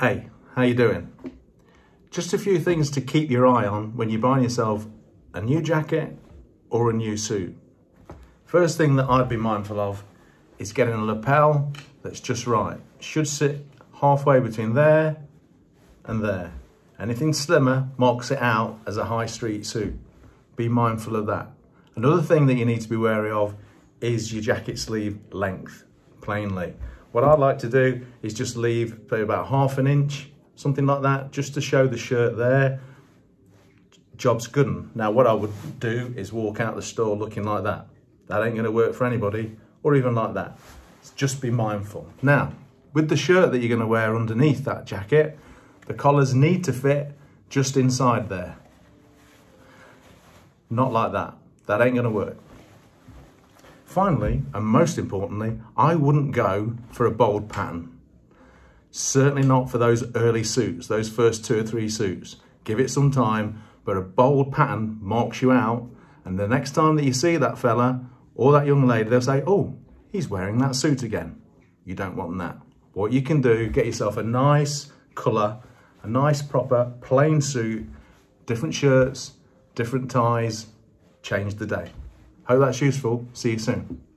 Hey, how you doing? Just a few things to keep your eye on when you're buying yourself a new jacket or a new suit. First thing that I'd be mindful of is getting a lapel that's just right. Should sit halfway between there and there. Anything slimmer marks it out as a high street suit. Be mindful of that. Another thing that you need to be wary of is your jacket sleeve length, plainly. What I'd like to do is just leave about half an inch, something like that, just to show the shirt there. Job's good. Now what I would do is walk out the store looking like that. That ain't gonna work for anybody, or even like that. Just be mindful. Now, with the shirt that you're gonna wear underneath that jacket, the collars need to fit just inside there. Not like that. That ain't gonna work. Finally, and most importantly, I wouldn't go for a bold pattern. Certainly not for those early suits, those first two or three suits. Give it some time, but a bold pattern marks you out. And the next time that you see that fella or that young lady, they'll say, oh, he's wearing that suit again. You don't want that. What you can do, get yourself a nice colour, a nice proper plain suit, different shirts, different ties, change the day. Hope that's useful. See you soon.